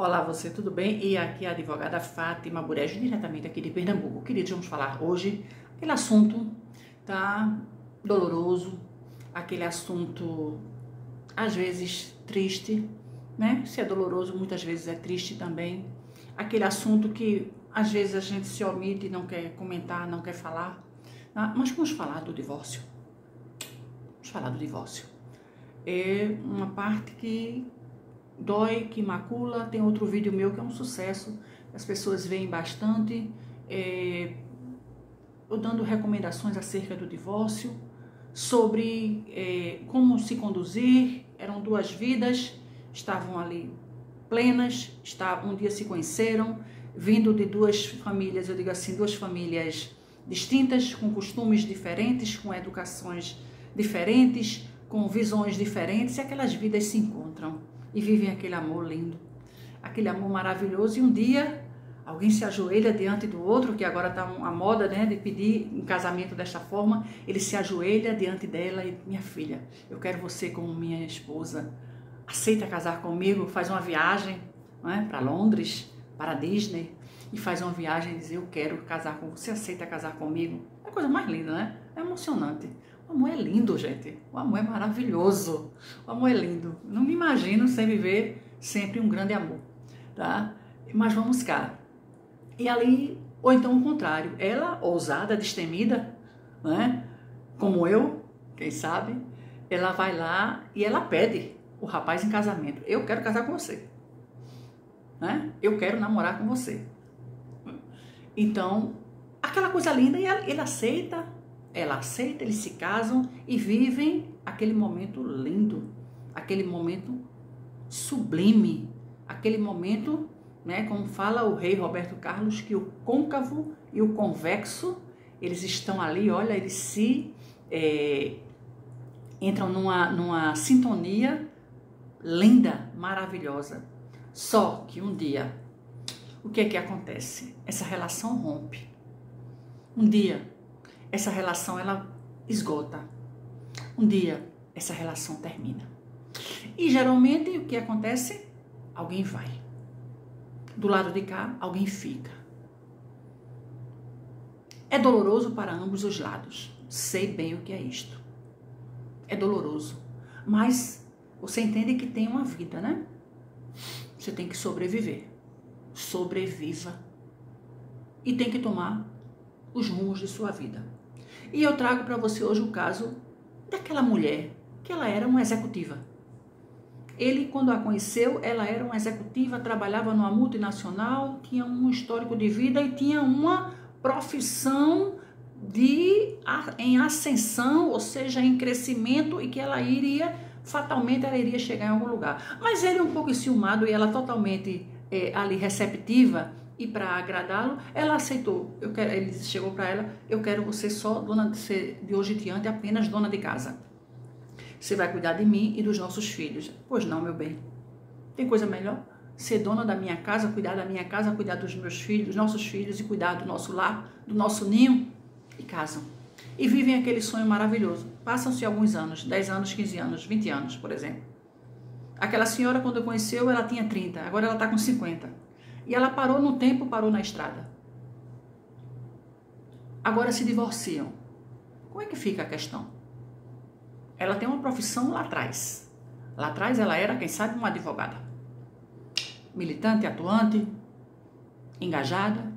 Olá, você, tudo bem? E aqui é a advogada Fátima Burejo, diretamente aqui de Pernambuco. Queridos, vamos falar hoje aquele assunto tá doloroso, aquele assunto às vezes triste, né? Se é doloroso, muitas vezes é triste também. Aquele assunto que às vezes a gente se omite, não quer comentar, não quer falar. Tá? Mas vamos falar do divórcio. Vamos falar do divórcio. É uma parte que dói, que macula. Tem outro vídeo meu que é um sucesso. As pessoas veem bastante. É, eu dando recomendações acerca do divórcio, sobre é, como se conduzir. Eram duas vidas, estavam ali plenas, estavam, um dia se conheceram, vindo de duas famílias, eu digo assim, duas famílias distintas, com costumes diferentes, com educações diferentes, com visões diferentes, e aquelas vidas se encontram e vivem aquele amor lindo, aquele amor maravilhoso. E um dia alguém se ajoelha diante do outro, que agora está a moda né, de pedir em casamento desta forma, ele se ajoelha diante dela e, minha filha, eu quero você como minha esposa. Aceita casar comigo? Faz uma viagem é, para Londres, para Disney, e faz uma viagem e diz: Eu quero casar com você, aceita casar comigo? É a coisa mais linda, né? É emocionante. O amor é lindo, gente. O amor é maravilhoso. O amor é lindo. Não me imagino sem viver sempre um grande amor, tá? Mas vamos cá. E ali, ou então o contrário, ela, ousada, destemida, né? Como eu, quem sabe, ela vai lá e ela pede o rapaz em casamento. Eu quero casar com você. Né? Eu quero namorar com você. Então, aquela coisa linda, e ele aceita, ela aceita, eles se casam e vivem aquele momento lindo, aquele momento sublime, aquele momento, né, como fala o rei Roberto Carlos, que o côncavo e o convexo, eles estão ali, olha, eles se é, entram numa, numa sintonia linda, maravilhosa. Só que um dia, o que é que acontece? Essa relação rompe. Um dia, essa relação ela esgota. Um dia essa relação termina. E geralmente o que acontece? Alguém vai. Do lado de cá, alguém fica. É doloroso para ambos os lados. Sei bem o que é isto. É doloroso. Mas você entende que tem uma vida, né? Você tem que sobreviver. Sobreviva. E tem que tomar os rumos de sua vida. E eu trago para você hoje o caso daquela mulher que ela era uma executiva. Ele, quando a conheceu, ela era uma executiva, trabalhava numa multinacional, tinha um histórico de vida e tinha uma profissão de em ascensão, ou seja, em crescimento e que ela iria fatalmente ela iria chegar em algum lugar. Mas ele um pouco enciumado e ela totalmente é, ali receptiva e para agradá-lo, ela aceitou. Eu quero, ele chegou para ela, eu quero você só dona de, hoje em diante apenas dona de casa. Você vai cuidar de mim e dos nossos filhos. Pois não, meu bem. Tem coisa melhor? Ser dona da minha casa, cuidar da minha casa, cuidar dos meus filhos, dos nossos filhos e cuidar do nosso lar, do nosso ninho e casam. E vivem aquele sonho maravilhoso. Passam-se alguns anos, 10 anos, 15 anos, 20 anos, por exemplo. Aquela senhora, quando eu conheceu, ela tinha 30, agora ela está com 50. E ela parou no tempo, parou na estrada. Agora se divorciam. Como é que fica a questão? Ela tem uma profissão lá atrás. Lá atrás ela era, quem sabe, uma advogada. Militante, atuante, engajada.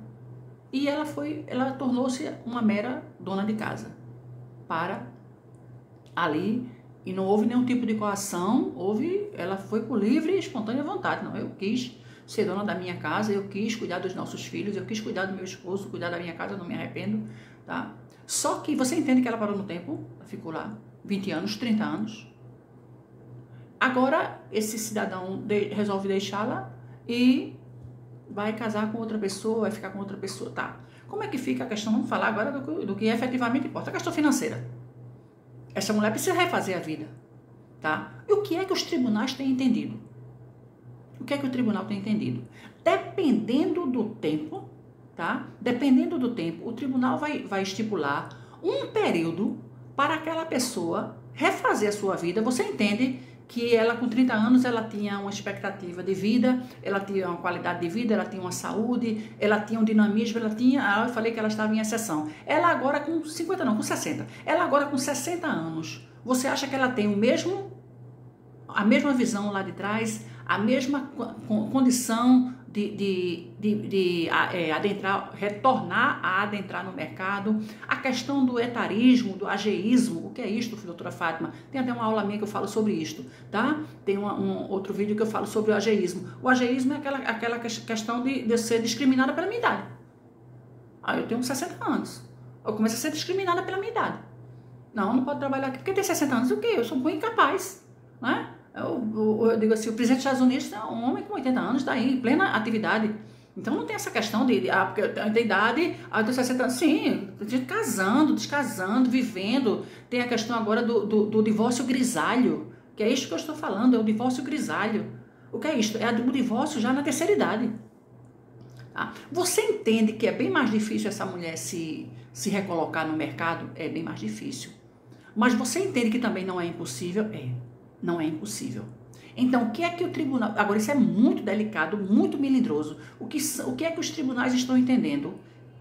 E ela foi, ela tornou-se uma mera dona de casa. Para ali e não houve nenhum tipo de coação, houve, ela foi por livre e espontânea vontade. Não, eu quis ser dona da minha casa, eu quis cuidar dos nossos filhos, eu quis cuidar do meu esposo, cuidar da minha casa, não me arrependo, tá? Só que você entende que ela parou no tempo, ficou lá 20 anos, 30 anos. Agora esse cidadão de, resolve deixá-la e vai casar com outra pessoa, vai ficar com outra pessoa, tá? Como é que fica a questão? Vamos falar agora do, do que efetivamente importa, a questão financeira. Essa mulher precisa refazer a vida, tá? E o que é que os tribunais têm entendido? O que é que o tribunal tem entendido? Dependendo do tempo, tá? Dependendo do tempo, o tribunal vai, vai estipular um período para aquela pessoa refazer a sua vida. Você entende que ela com 30 anos ela tinha uma expectativa de vida, ela tinha uma qualidade de vida, ela tinha uma saúde, ela tinha um dinamismo, ela tinha, ah, eu falei que ela estava em exceção. Ela agora com 50 não, com 60. Ela agora com 60 anos. Você acha que ela tem o mesmo a mesma visão lá de trás, a mesma condição de, de, de, de é, adentrar, retornar a adentrar no mercado, a questão do etarismo, do ageísmo, o que é isto, doutora Fátima? Tem até uma aula minha que eu falo sobre isto, tá? Tem uma, um outro vídeo que eu falo sobre o ageísmo. O ageísmo é aquela, aquela questão de, de ser discriminada pela minha idade. Ah, eu tenho 60 anos. Eu começo a ser discriminada pela minha idade. Não, não pode trabalhar aqui porque tem 60 anos. O quê? Eu sou muito incapaz, né? Eu, eu, digo assim, o presidente dos Estados Unidos é um homem com 80 anos, está em plena atividade. Então não tem essa questão de, ah, porque eu tenho idade, ah, eu tenho 60 anos. Sim, casando, descasando, vivendo. Tem a questão agora do, do, do, divórcio grisalho, que é isso que eu estou falando, é o divórcio grisalho. O que é isso? É o divórcio já na terceira idade. Tá? Você entende que é bem mais difícil essa mulher se, se recolocar no mercado? É bem mais difícil. Mas você entende que também não é impossível? É não é impossível. Então, o que é que o tribunal. Agora, isso é muito delicado, muito melindroso. O que, o que é que os tribunais estão entendendo?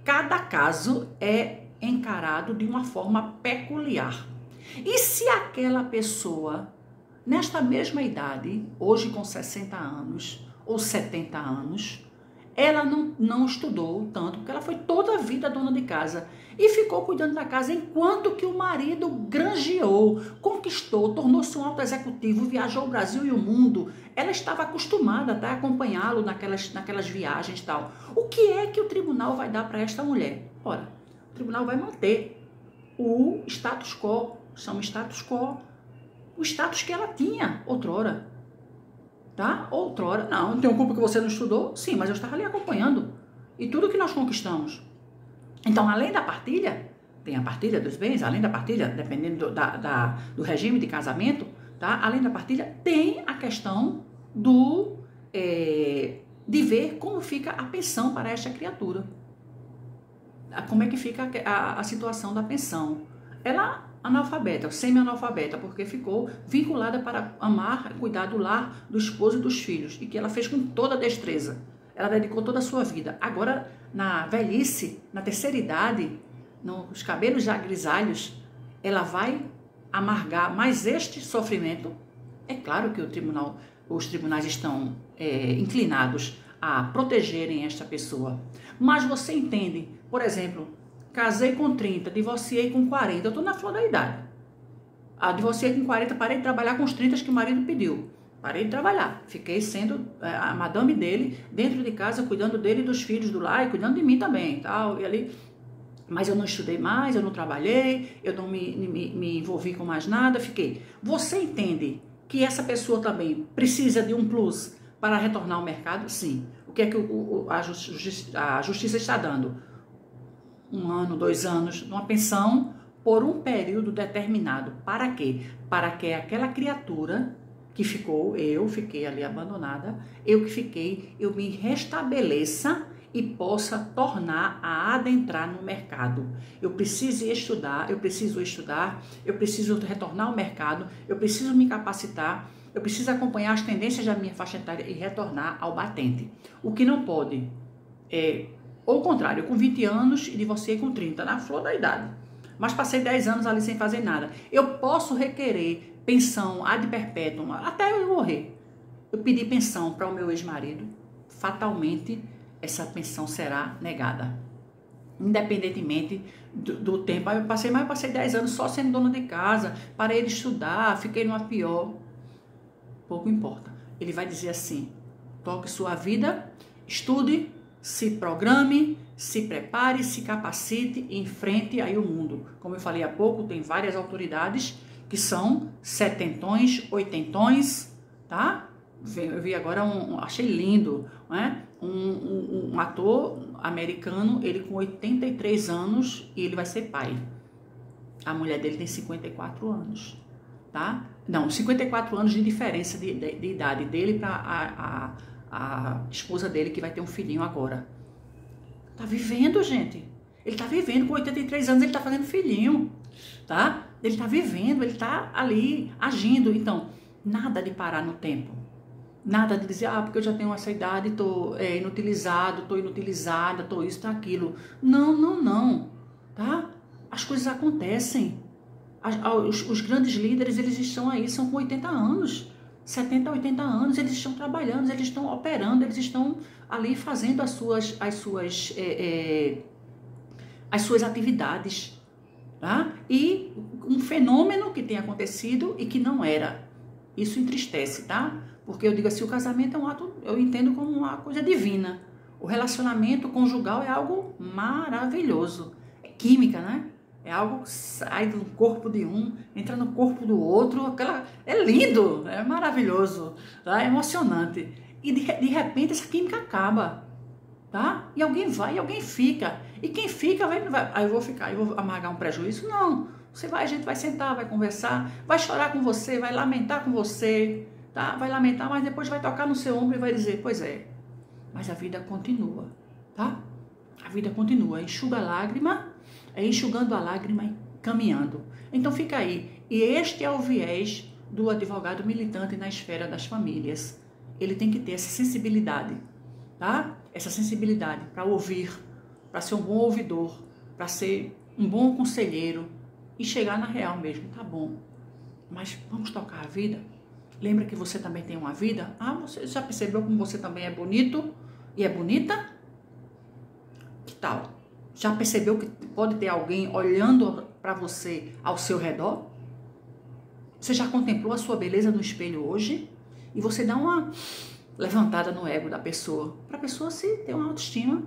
Cada caso é encarado de uma forma peculiar. E se aquela pessoa, nesta mesma idade, hoje com 60 anos ou 70 anos, ela não, não estudou tanto, porque ela foi toda a vida dona de casa e ficou cuidando da casa enquanto que o marido granjeou, conquistou, tornou-se um alto executivo, viajou o Brasil e o mundo. Ela estava acostumada tá, a acompanhá-lo naquelas, naquelas viagens e tal. O que é que o tribunal vai dar para esta mulher? Ora, o tribunal vai manter o status quo, chama status quo, o status que ela tinha outrora. Tá? Outrora, não, não tenho culpa que você não estudou? Sim, mas eu estava ali acompanhando. E tudo que nós conquistamos. Então, além da partilha, tem a partilha dos bens, além da partilha, dependendo do, da, da, do regime de casamento, tá? além da partilha, tem a questão do é, de ver como fica a pensão para esta criatura. Como é que fica a, a, a situação da pensão. Ela analfabeta, semi-analfabeta, porque ficou vinculada para amar, cuidar do lar, do esposo e dos filhos, e que ela fez com toda destreza. Ela dedicou toda a sua vida. Agora, na velhice, na terceira idade, nos cabelos já grisalhos, ela vai amargar mais este sofrimento. É claro que o tribunal, os tribunais estão é, inclinados a protegerem esta pessoa. Mas você entende, por exemplo, casei com 30, divorciei com 40, eu estou na flor da idade. Ah, divorciei com 40, parei de trabalhar com os 30 que o marido pediu. Parei de trabalhar. Fiquei sendo é, a madame dele, dentro de casa, cuidando dele e dos filhos do lar e cuidando de mim também. Tal, e ali. Mas eu não estudei mais, eu não trabalhei, eu não me, me, me envolvi com mais nada, fiquei. Você entende que essa pessoa também precisa de um plus para retornar ao mercado? Sim. O que é que o, o, a, a justiça está dando? Um ano, dois anos, uma pensão por um período determinado. Para quê? Para que aquela criatura que ficou, eu fiquei ali abandonada, eu que fiquei, eu me restabeleça e possa tornar a adentrar no mercado. Eu preciso estudar, eu preciso estudar, eu preciso retornar ao mercado, eu preciso me capacitar, eu preciso acompanhar as tendências da minha faixa etária e retornar ao batente. O que não pode é, ou o contrário, com 20 anos e divorciei com 30, na flor da idade. Mas passei 10 anos ali sem fazer nada. Eu posso requerer pensão ad perpétuum, até eu morrer. Eu pedi pensão para o meu ex-marido, fatalmente essa pensão será negada. Independentemente do, do tempo. Eu passei, mas eu passei 10 anos só sendo dona de casa, parei de estudar, fiquei numa pior. Pouco importa. Ele vai dizer assim: toque sua vida, estude, se programe, se prepare, se capacite e enfrente aí o mundo. Como eu falei há pouco, tem várias autoridades que são setentões, oitentões, tá? Eu vi agora um, achei lindo, né? Um, um, um, ator americano, ele com 83 anos e ele vai ser pai. A mulher dele tem 54 anos, tá? Não, 54 anos de diferença de, de, de idade dele para a, a, a esposa dele que vai ter um filhinho agora. Tá vivendo, gente. Ele tá vivendo com 83 anos, ele tá fazendo filhinho, tá? Ele está vivendo, ele está ali agindo. Então, Nada de parar no tempo. Nada de dizer, ah, porque eu já tenho essa idade, estou é, inutilizado, estou inutilizada, estou isso, estou aquilo. Não, não, não. Tá? As coisas acontecem. As, os, os, grandes líderes, eles estão aí, são com 80 anos, 70, 80 anos, eles estão trabalhando, eles estão operando, eles estão ali fazendo as suas, as suas, é, é, as suas atividades. Tá? E um fenômeno que tem acontecido e que não era. Isso entristece, tá? Porque eu digo assim, o casamento é um ato, eu entendo como uma coisa divina. O relacionamento conjugal é algo maravilhoso. É química, né? É algo que sai do corpo de um, entra no corpo do outro. Aquela, é lindo, é maravilhoso, tá? é emocionante. E de, de repente essa química acaba, tá? E alguém vai e alguém fica. E quem fica vai, vai aí eu vou ficar, eu vou amargar um prejuízo? Não. Você vai, a gente vai sentar, vai conversar, vai chorar com você, vai lamentar com você, tá? Vai lamentar, mas depois vai tocar no seu ombro e vai dizer: "Pois é, mas a vida continua", tá? A vida continua, enxuga a lágrima, é enxugando a lágrima e caminhando. Então fica aí. E este é o viés do advogado militante na esfera das famílias. Ele tem que ter essa sensibilidade, tá? Essa sensibilidade para ouvir, para ser um bom ouvidor, para ser um bom conselheiro, e chegar na real mesmo, tá bom. Mas vamos tocar a vida? Lembra que você também tem uma vida? Ah, você já percebeu como você também é bonito e é bonita? Que tal? Já percebeu que pode ter alguém olhando para você ao seu redor? Você já contemplou a sua beleza no espelho hoje? E você dá uma levantada no ego da pessoa, para a pessoa se ter uma autoestima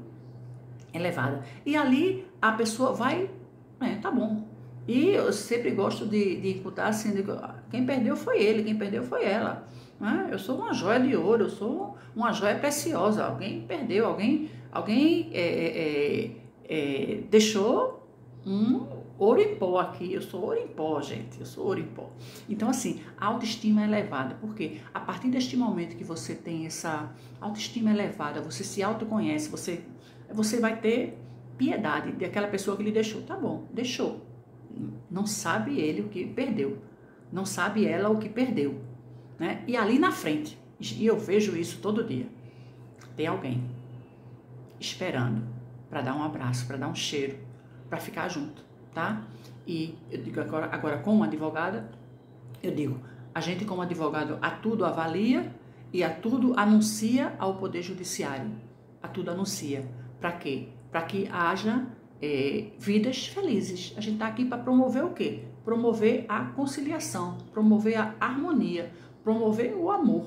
elevada. E ali a pessoa vai, é, tá bom, e eu sempre gosto de, de assim, de, quem perdeu foi ele, quem perdeu foi ela. Né? Eu sou uma joia de ouro, eu sou uma joia preciosa. Alguém perdeu, alguém, alguém é, é, é, deixou um ouro em pó aqui. Eu sou ouro em pó, gente. Eu sou ouro em pó. Então, assim, autoestima é elevada. Porque a partir deste momento que você tem essa autoestima elevada, você se autoconhece, você, você vai ter piedade daquela pessoa que lhe deixou. Tá bom, deixou não sabe ele o que perdeu. Não sabe ela o que perdeu. Né? E ali na frente, e eu vejo isso todo dia, tem alguém esperando para dar um abraço, para dar um cheiro, para ficar junto, tá? E eu digo agora, agora como advogada, eu digo, a gente como advogado a tudo avalia e a tudo anuncia ao poder judiciário. A tudo anuncia. Para quê? Para que haja é, vidas felizes. A gente está aqui para promover o quê? Promover a conciliação, promover a harmonia, promover o amor.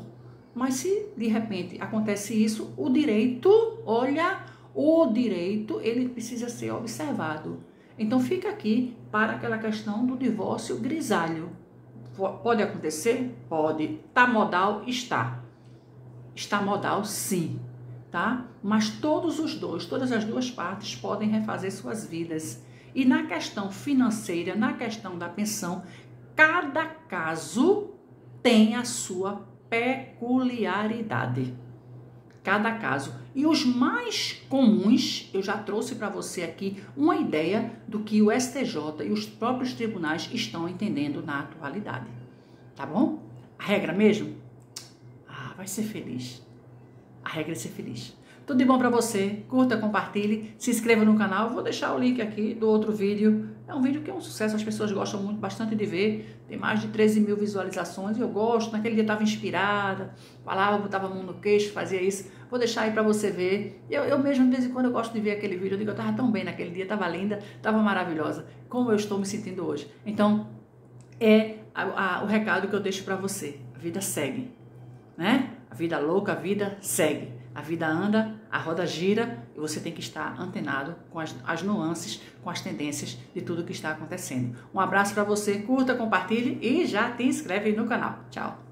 Mas se de repente acontece isso, o direito, olha, o direito, ele precisa ser observado. Então fica aqui para aquela questão do divórcio grisalho. Pode acontecer? Pode. Está modal? Está. Está modal? Sim tá? Mas todos os dois, todas as duas partes podem refazer suas vidas. E na questão financeira, na questão da pensão, cada caso tem a sua peculiaridade. Cada caso. E os mais comuns, eu já trouxe para você aqui uma ideia do que o STJ e os próprios tribunais estão entendendo na atualidade. Tá bom? A regra mesmo? Ah, vai ser feliz. A regra é ser feliz. Tudo de bom para você. Curta, compartilhe, se inscreva no canal. Vou deixar o link aqui do outro vídeo. É um vídeo que é um sucesso, as pessoas gostam muito, bastante de ver. Tem mais de 13 mil visualizações e eu gosto. Naquele dia estava inspirada, falava, botava a mão no queixo, fazia isso. Vou deixar aí para você ver. Eu, eu mesmo, de vez em quando, eu gosto de ver aquele vídeo. Eu digo, eu estava tão bem naquele dia, estava linda, estava maravilhosa. Como eu estou me sentindo hoje. Então, é a, a, o recado que eu deixo para você. A vida segue, né? A vida louca, a vida segue. A vida anda, a roda gira e você tem que estar antenado com as, as nuances, com as tendências de tudo que está acontecendo. Um abraço para você, curta, compartilhe e já te inscreve no canal. Tchau!